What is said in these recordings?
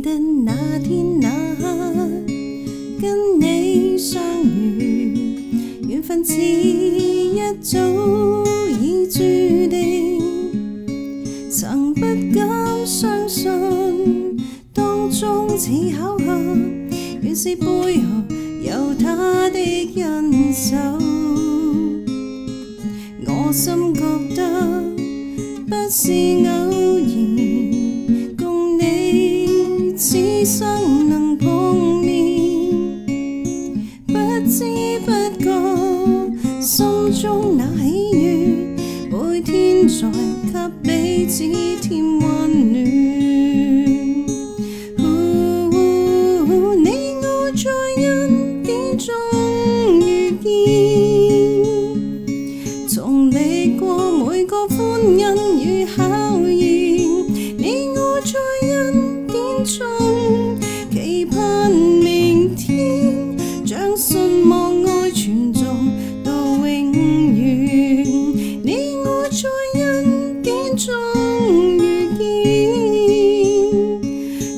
的那天那刻跟你相遇，缘分似一早已注定，曾不敢相信当中此巧合，原是背后有他的恩手。我心觉得不是偶。在，给彼此添温暖。你我在恩典中遇见，从历过每个欢欣。中遇见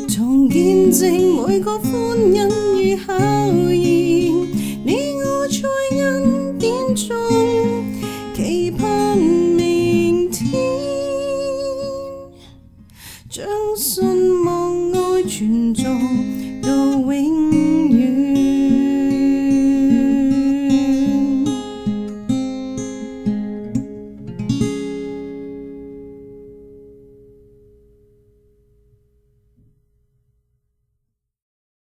重见证每个欢欣与考验你我在恩典中期盼明天将信望爱存在。